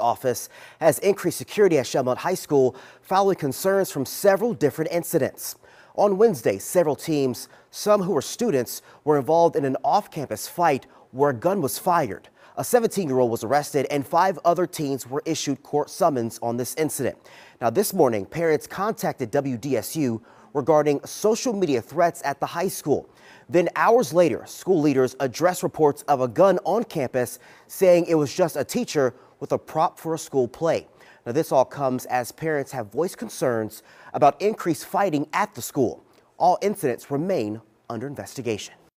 office has increased security at Chalmette High School following concerns from several different incidents. On Wednesday, several teams, some who were students, were involved in an off-campus fight where a gun was fired. A 17-year-old was arrested and five other teens were issued court summons on this incident. Now this morning, parents contacted WDSU regarding social media threats at the high school. Then hours later, school leaders addressed reports of a gun on campus saying it was just a teacher with a prop for a school play. Now this all comes as parents have voiced concerns about increased fighting at the school. All incidents remain under investigation.